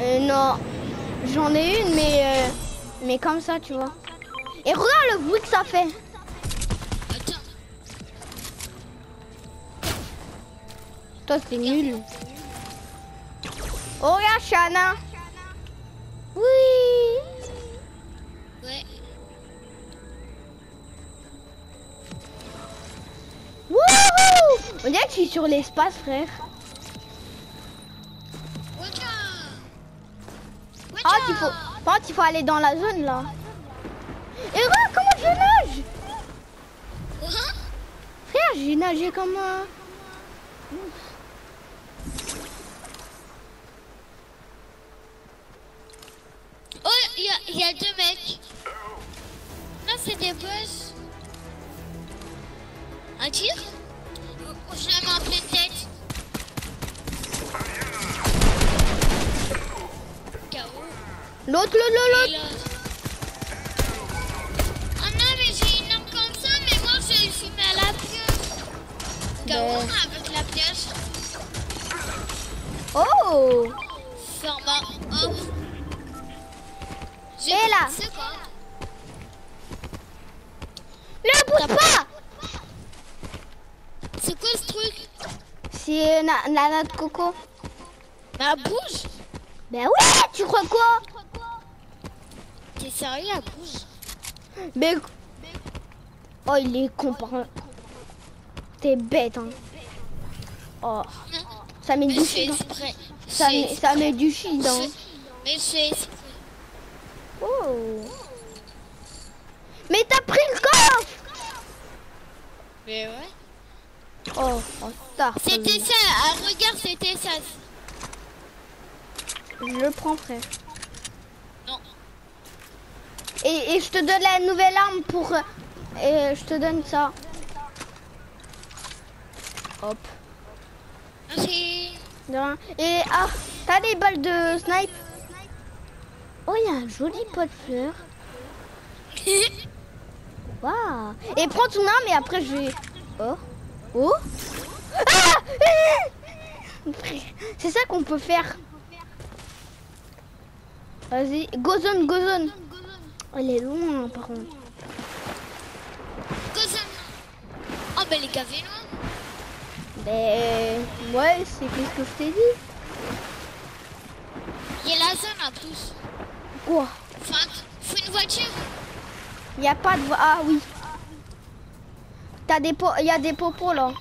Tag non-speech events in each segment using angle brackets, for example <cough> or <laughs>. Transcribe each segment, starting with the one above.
Euh, non. J'en ai une, mais, euh, mais comme ça, tu vois. Et regarde le bruit que ça fait. Toi, c'est nul. Oh, regarde, Shana. Oui. Ouais. Wouhou On dirait je suis sur l'espace, frère. Ah, il faut... Par contre, il faut aller dans la zone, là. Et regarde comment je nage Frère, j'ai nagé comme un... Oh, il y a, deux mecs. Non, c'est des boss. Un tir? Oh, Je tête. L'autre, l'autre, l'autre, l'autre. Ah non, mais j'ai une arme comme ça, mais moi je suis mis à la pioche. KO avec la pioche. Oh Ferme. Hop. J'ai- là. C'est quoi Ne bouge pas C'est quoi ce truc? C'est la noix de coco. Ma bouge Ben ouais, tu crois quoi? Sérieux, la Mais... Oh, il est con, par. T'es bête, hein. Oh, ça met du shit. hein. Ça met, ça met du shit, hein. Mais exprès. Oh. Mais t'as pris le coffre Mais ouais. Oh, oh, tard. C'était ça, ah, regarde, c'était ça. Je le prends, frère. Et, et je te donne la nouvelle arme pour... euh, Et je te donne ça. Hop. Merci. De rien. Et ah, t'as des balles de snipe? Oh, il y a un joli pot de fleurs. <laughs> Waouh. Et prends ton arme et après je vais... Oh. Oh. Ah <laughs> C'est ça qu'on peut faire. Vas-y, go zone, go zone. Elle est loin par contre. Cousin. Oh, ben les loin. Ben ouais, c'est qu'est-ce que je t'ai dit Il y a la zone en plus. Quoi? Enfin, faut une voiture? Il y a pas de vo- ah oui. T'as des po- il y a des popos là.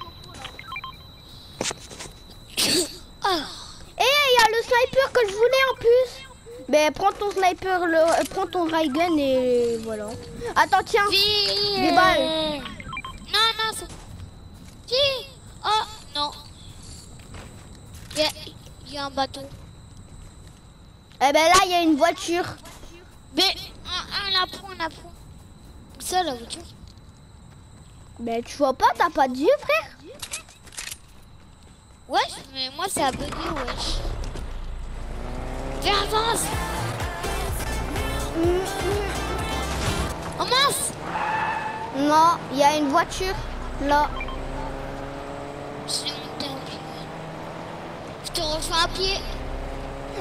Oh, Et il y a le sniper que je voulais en plus. Ben prends ton sniper, le, euh, prends ton ray gun et voilà. Attends tiens. Des balles. Non, non, c'est... Viens. Oh, non. Il y a, y a un bateau. Eh ben là il y a une voiture. Mais, on, on la prend, on la prend. Ça, la voiture. Ben tu vois pas, t'as pas de yeux frère? Wesh, mais moi, c'est à bugué, wesh. Viens, avance. On mince. mm. Non, il y a une voiture là. Je te rejoins à pied.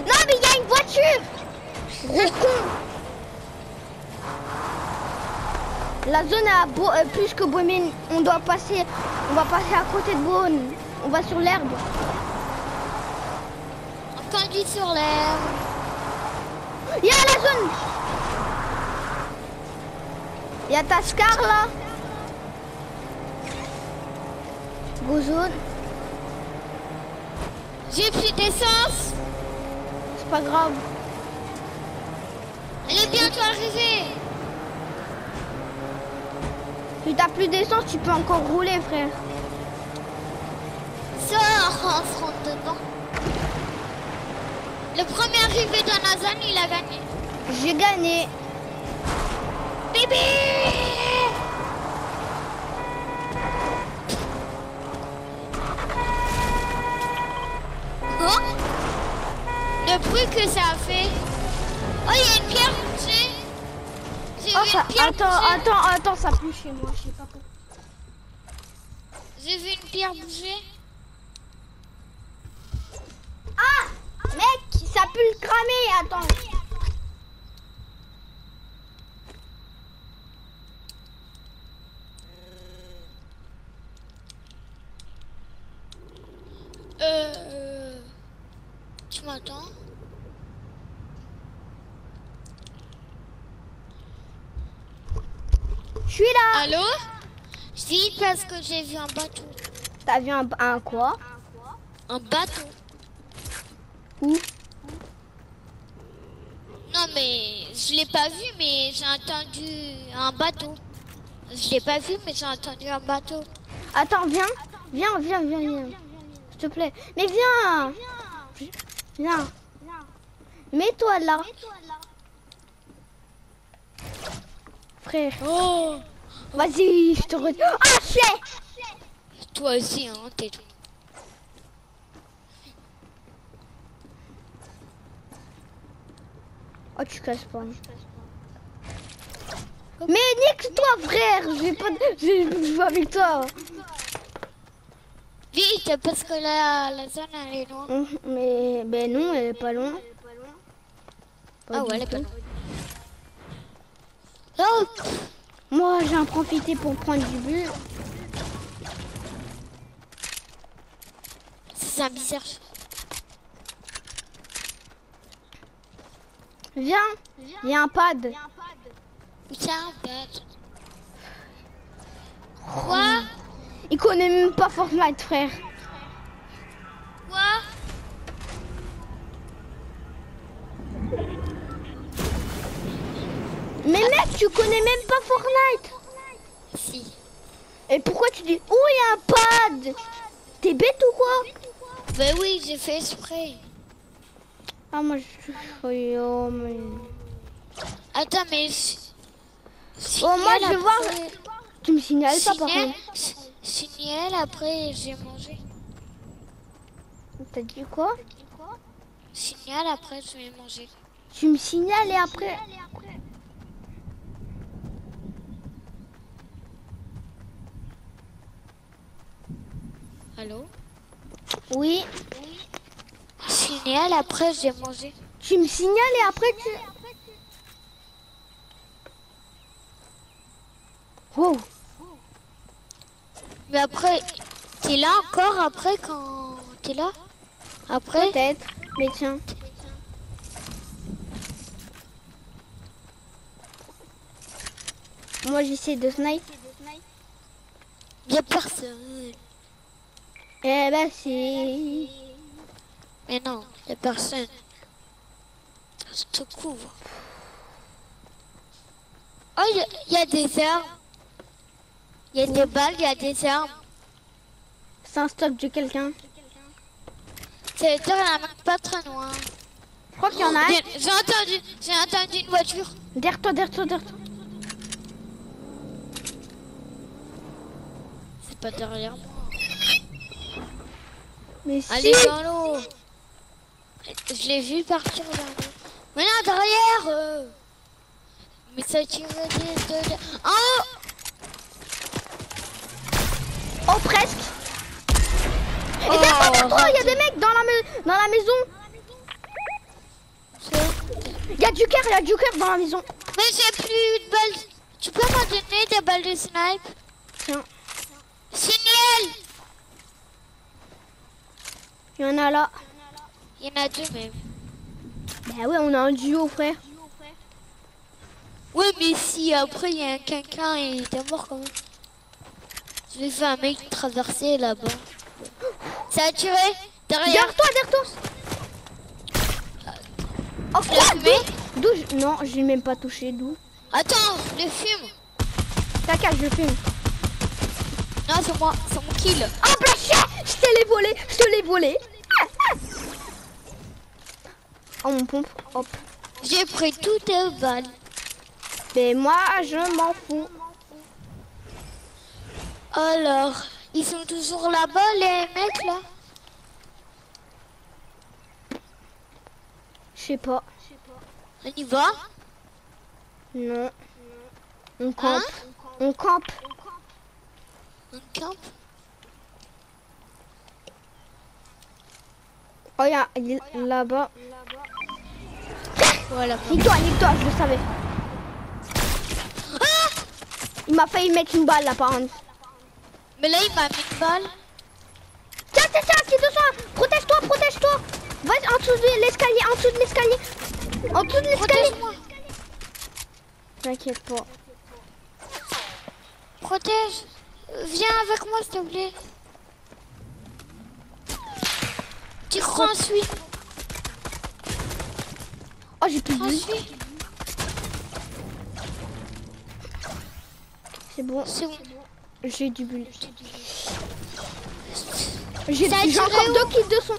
Non mais il y a une voiture. Gros con. La zone a beau, euh, plus que Bohemian. On doit passer, on va passer à côté de Beaune. On va sur l'herbe. On conduit sur l'herbe. Il y a la zone. Il y a ta scar là. Go zone. J'ai plus d'essence. C'est pas grave. Elle est bientôt arrivée. Si t'as plus d'essence, tu peux encore rouler, frère. Sors, rentre dedans. Le premier arrivé dans la zone, il a gagné. J'ai gagné. Bébé Oh Le bruit que ça a fait. Oh, il y a une pierre bougée. J'ai Oh, vu ça... une pierre Attends, bouger. attends, attends, ça pue chez moi, je sais pas pourquoi. J'ai vu une pierre bouger. Ah Mec, ça pue pu le cramer, attends. Euh... Tu m'entends? Je suis là. Allô? Dis parce que j'ai vu un bateau. T'as vu un, un quoi? Un bateau Où? Mais je l'ai pas vu mais j'ai entendu un bateau. Je l'ai pas vu mais j'ai entendu un bateau. Attends, viens. Viens, viens, viens, viens. S'il te plaît. Mais viens. Viens. Mets-toi là. Frère. Oh Vas-y, je te re... Ah, Toi aussi hein, t'es tout. Oh, tu casses pas. Mais nique-toi, frère. Je vais pas... Je joue avec toi. Vite parce que la, la zone elle est loin. Hum, Mais ben non, elle est pas loin. Pas Ah ouais elle est pas loin. Oh Moi, j'en profité pour prendre du but. C'est un bizarre. Viens. Il y a un pad. C'est un bête. Quoi? Il connaît même pas Fortnite, frère. Quoi? Mais mec, tu connais même pas Fortnite. Si. Et pourquoi tu dis Oh, il y a un pad? T'es bête ou quoi? Ben oui, j'ai fait exprès. Ah, moi, je suis... Oh, mais... Attends, mais... si- Oh, moi, je vais voir- Tu me signales pas, par contre. si- Signale, après j'ai mangé. T'as dit quoi? Signale, après je vais manger. Tu me signales et après... Allô? Oui. Signale, après j'ai mangé. Tu me signales et après tu... Oh, Mais après, t'es là encore après quand t'es là? Après? Peut-être. Mais tiens. Moi, j'essaie de snipe. Y'a personne. Eh ben, c'est... Mais non, y'a personne. Je te couvre. Oh, il y, a- y a des armes. Il y a des balles, il y a des armes. C'est un stock de quelqu'un. C'est dire la pas très loin. Je crois qu'il y en a un. J'ai j'ai entendu, j'ai entendu une voiture. Derrière toi, derrière toi, derrière toi. C'est pas derrière moi. Mais si. Allez dans l'eau. Je l'ai vu partir l'eau. Mais non, derrière. euh. Mais ça tire des de... Oh Oh, presque. Et derrière toi, toi, il y a des mecs dans la, mais- dans la maison. Il y a du cœur, il y a du cœur dans la maison. Mais j'ai plus de balles. Tu peux m'en donner des balles de snipe? Tiens, Signal il y en a là. Il y en a deux même. Bah ouais, on a un duo, frère. Ouais, mais si après il y a un quelqu'un et il est mort quand même. Je vais faire un mec traverser là-bas. Ça a tiré Derrière Derrière toi, derrière toi. Oh, Tu l'as quoi D'où je- Non, j'ai même pas touché. D'où? Attends, je le fume. Caca, je fume. Non, c'est moi, c'est mon kill. Oh, bah, je te l'ai volé, je te l'ai volé. Mon pompe, hop. J'ai pris toutes tes balles. Mais moi, je m'en fous. Alors, ils sont toujours là-bas, les mecs là? Je sais pas. On y va? Non. On campe. Hein On campe. On campe? Oh, il y a il- là-bas. Voilà. Nique-toi, nique-toi, je le savais. Ah Il m'a failli mettre une balle là par contre. Mais là, il m'a mis une balle. Tiens, tiens, tiens, qui descend Protège-toi, protège-toi Vas-y, en dessous de l'escalier, en dessous de l'escalier En dessous de l'escalier. T'inquiète pas. Protège. Viens avec moi, s'il te plaît. Tu crois ensuite. Oh, j'ai plus de vie. C'est bon, C'est bon. j'ai du but. J'ai encore deux kills de son.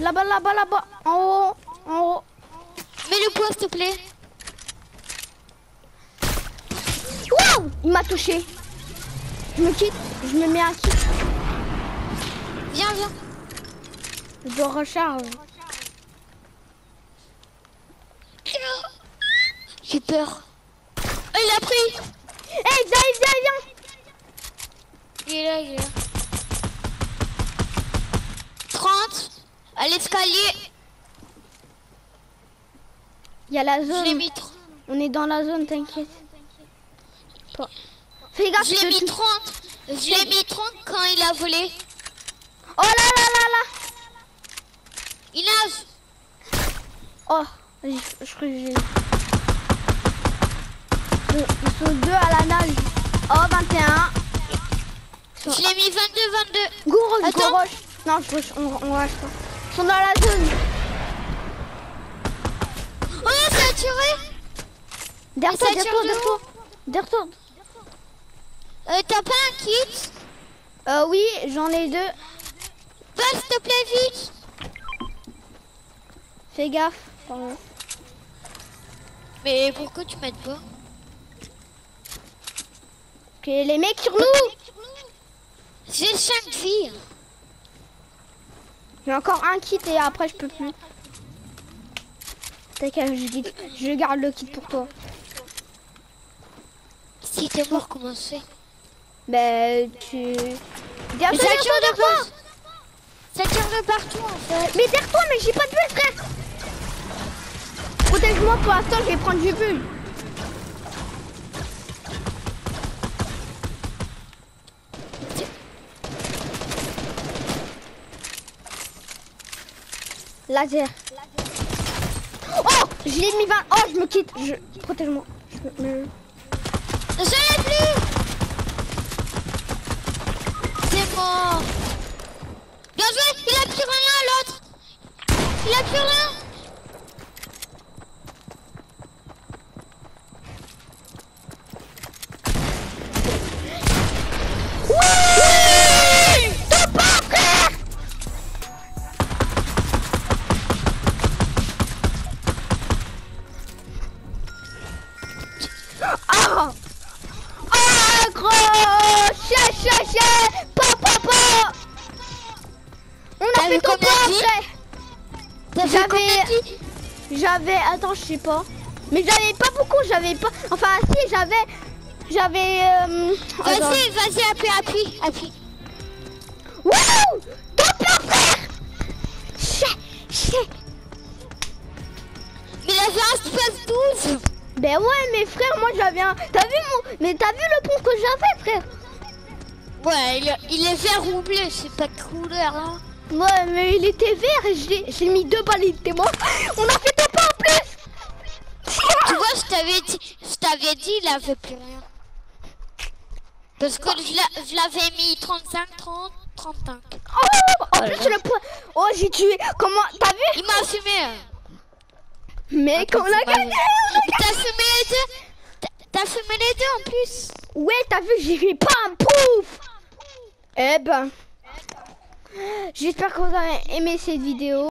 Là-bas, là-bas, là-bas. En haut, en haut. Mets le point, s'il te plaît. Waouh Il m'a touché. Je me quitte, je me mets un kit. Viens, viens. Je recharge. J'ai peur. Oh, il a pris. Hé, viens, viens, viens Il est là, il est là. 30. À l'escalier. Il y a la Je zone. mis 30. On est dans la zone, t'inquiète. Fais gaffe, Je l'ai mis te- 30. Je l'ai mis 30 quand il a volé. Oh là là là là Il nage. Oh, je crois que j'ai... Ils ils sont deux à la nage. Oh, 21. Je l'ai mis 22, 22. Go rush, Attends. go rush. Non, je rush, on, on rush pas. Ils sont dans la zone. Oh, ça a tiré. Derrière toi, derrière toi, de derrière toi. Derrière toi. Euh, T'as pas un kit? Euh, oui, j'en ai deux. Passe, s'il te plaît, vite. Fais gaffe. Pardon. Mais pourquoi tu m'aides pas? Les mecs sur nous. J'ai 5 vies. J'ai encore un kit et après je peux plus. T'inquiète, je, je garde le kit pour toi. Si t'es mort, comment c'est Ben, tu... Ça tire de partout. Ça tire de partout, en fait. Mais derrière toi, mais j'ai pas de bulle, frère. Protège-moi pour l'instant, je vais prendre du bulle. Laser. Oh, je l'ai mis 20. Oh, je me quitte. Je... Protège-moi. Je me- Je l'ai plus C'est mort Bien joué Il a plus rien, l'autre Il a plus rien je sais pas. Mais j'avais pas beaucoup, j'avais pas... Enfin, si, j'avais... J'avais... Euh... Vas-y, vas-y, appuie, appuie, appuie. Wouh Top là, frère? Mais il avait un space 12 Ben ouais, mais frère, moi j'avais un... T'as vu mon... Mais t'as vu le pont que j'avais, frère? Ouais, il, il est vert ou bleu, c'est pas de couleur, hein. Ouais, mais il était vert et j'ai mis deux balles, il était mort. <laughs> On a fait t'avais dit, je t'avais dit, il avait plus rien. Parce que je l'a- l'avais mis 35, 30, 35. Oh En plus, le point... Oh, j'ai tué... Comment... T'as vu? Il m'a fumé. hein. Mais qu'on a c'est pas gagné T'as fumé les deux? T'as- fumé les deux en plus? Ouais, t'as vu, j'ai fait pas un pouf Eh ben... J'espère que vous avez aimé cette vidéo.